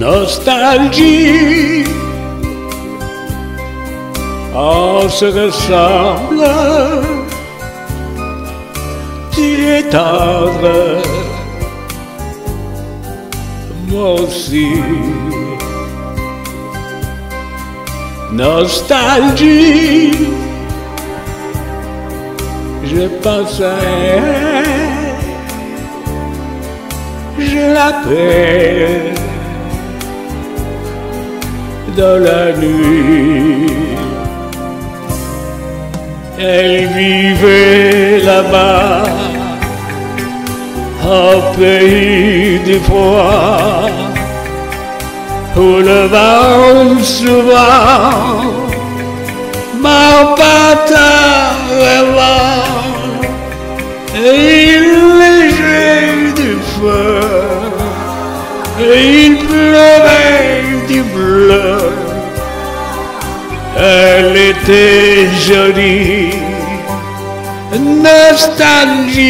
nostalgie. On se ressemble, tu es tendre, moi aussi. Nostalgie, je pense à elle, je l'appelle dans la nuit. Elle vivait là-bas, au pays du froid, où le vent souvent m'emporte et Elle était jolie, nostalgie,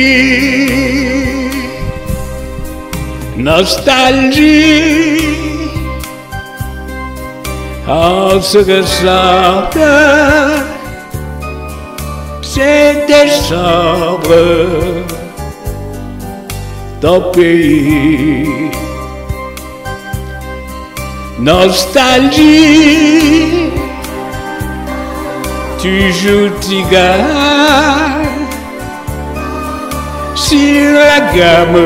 nostalgie. En se ressemble, c'est décembre, ton pays. Nostalgie, tu joues tigre sur la gamme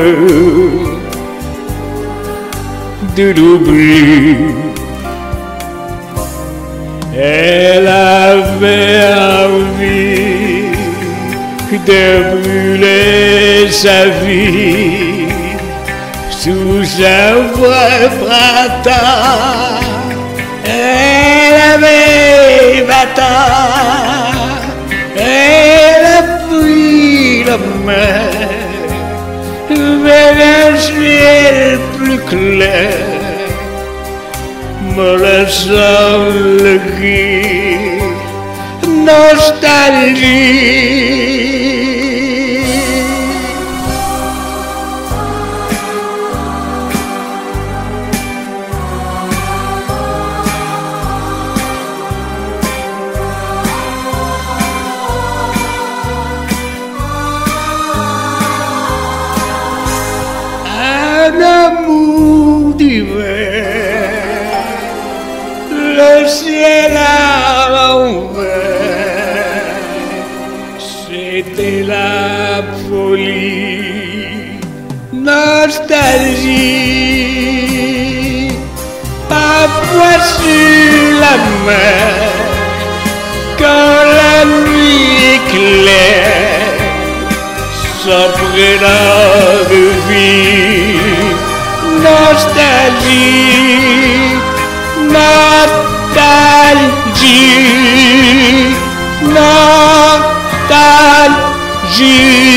de l'oubli. Elle avait envie de brûler sa vie sous un vrai printemps. Elle avait vers un ciel plus clair, me laissant le gris, nostalgie. C'était la folie, nostalgie, parfois sur la mer, quand la nuit éclaire, soprano de vie, nostalgie, nostalgie, nostalgie.